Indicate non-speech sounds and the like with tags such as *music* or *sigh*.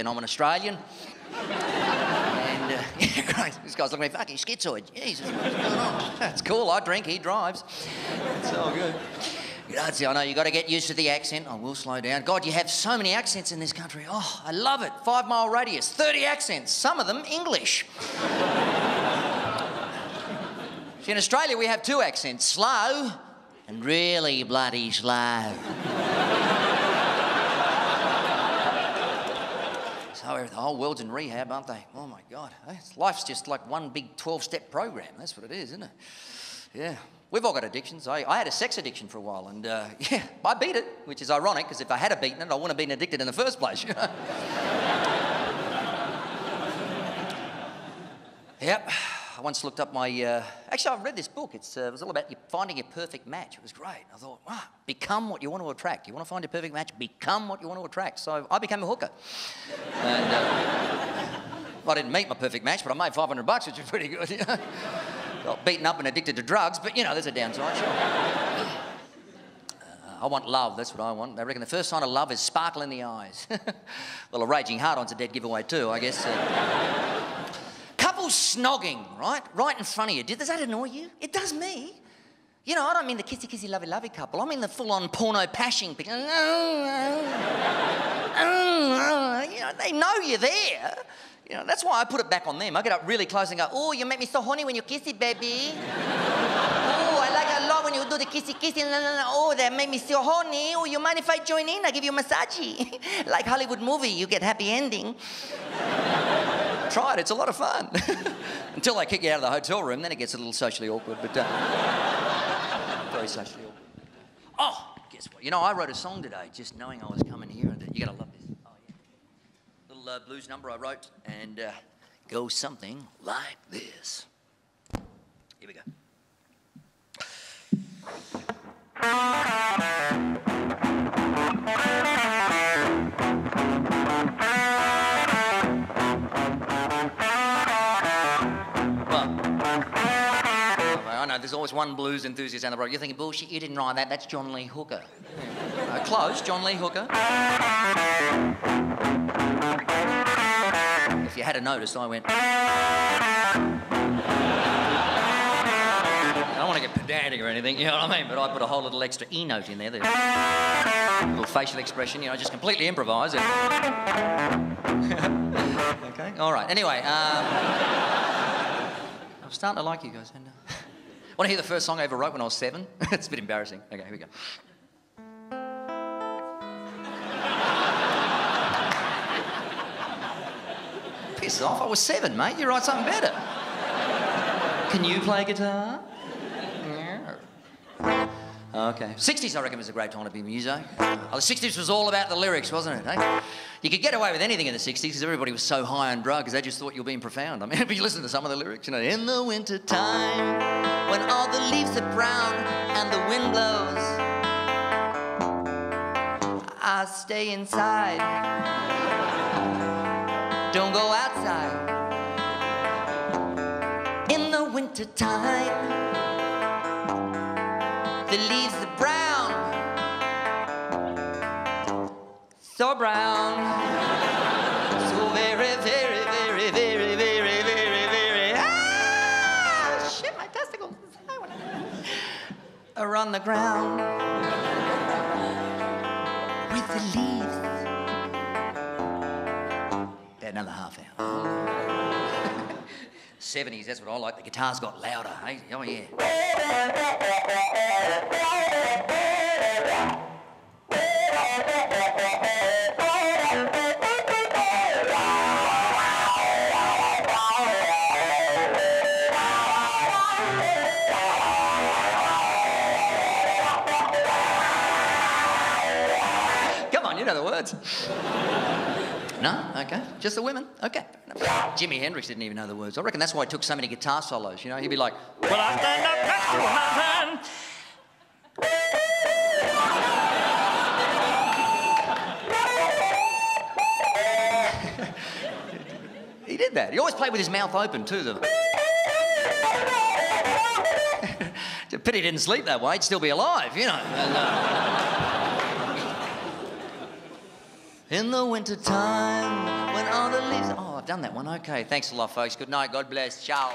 and I'm an Australian. and uh. *laughs* This guy's looking at me, fucking schizoid. Jesus, what's going on? That's cool. I drink, he drives. It's all good. Grazie, I know you've got to get used to the accent. I will slow down. God, you have so many accents in this country. Oh, I love it. Five mile radius, 30 accents, some of them English. See, in Australia, we have two accents slow and really bloody slow. The whole world's in rehab, aren't they? Oh my God. Life's just like one big 12 step program. That's what it is, isn't it? Yeah. We've all got addictions. I, I had a sex addiction for a while, and uh, *laughs* yeah, I beat it, which is ironic because if I had a beaten it, I wouldn't have been addicted in the first place. *laughs* Yep. I once looked up my. Uh, actually, I've read this book. It's, uh, it was all about finding your perfect match. It was great. I thought, wow, become what you want to attract. You want to find your perfect match, become what you want to attract. So I became a hooker. *laughs* and, uh, I didn't meet my perfect match, but I made 500 bucks, which is pretty good. You *laughs* know? Got beaten up and addicted to drugs, but you know, there's a downside, sure. Uh, I want love, that's what I want. I reckon the first sign of love is sparkle in the eyes. *laughs* well, a raging hard on's a dead giveaway, too, I guess. Uh, couples snogging, right? Right in front of you. Does that annoy you? It does me. You know, I don't mean the kissy kissy lovey lovey couple. I mean the full on porno pashing. Oh, oh, oh. You know, they know you're there. You know, that's why I put it back on them. I get up really close and go, oh, you make me so horny when you kiss it, baby. oh, I like it a lot when you do the kissy kissy. Oh, that made me so horny. Oh, you mind if I join in? I give you a massage. *laughs* like Hollywood movie, you get happy ending. Try it, it's a lot of fun. *laughs* Until they kick you out of the hotel room, then it gets a little socially awkward, but uh, *laughs* very socially awkward. Oh, guess what? You know, I wrote a song today just knowing I was coming here. and You're going to love this. Oh, yeah. Little uh, blues number I wrote, and uh, goes something like this. One blues enthusiast down the road. You're thinking, bullshit, you didn't write that. That's John Lee Hooker. Uh, close, John Lee Hooker. If you had noticed, I went. I don't want to get pedantic or anything, you know what I mean? But I put a whole little extra E note in there. The little facial expression, you know, just completely improvise. *laughs* Okay, all right. Anyway, um, I'm starting to like you guys. Want to hear the first song I ever wrote when I was seven? *laughs* it's a bit embarrassing. Okay, here we go. Piss off, I was seven, mate. You write something better. Can you play guitar? Yeah. Okay. 60s, I reckon, was a great time to be muso. Oh, the 60s was all about the lyrics, wasn't it? Eh? You could get away with anything in the 60s because everybody was so high on drugs, they just thought you were being profound. I mean, *laughs* if you listen to some of the lyrics, you know, in the winter time, brown and the wind blows, I stay inside. Don't go outside. In the winter time the leaves are brown, so brown, are on the ground with the leaves. About another half hour. *laughs* 70s, that's what I like. The guitars got louder. Hey? Oh, yeah. No? Okay. Just the women? Okay. Jimi Hendrix didn't even know the words. I reckon that's why he took so many guitar solos. You know, he'd be like, Well, I stand up a mountain. *laughs* he did that. He always played with his mouth open, too. The... it's a pity he didn't sleep that way. He'd still be alive, you know. And, uh... In the wintertime, when all the leaves. Oh, I've done that one. Okay, thanks a lot, folks. Good night. God bless. Ciao.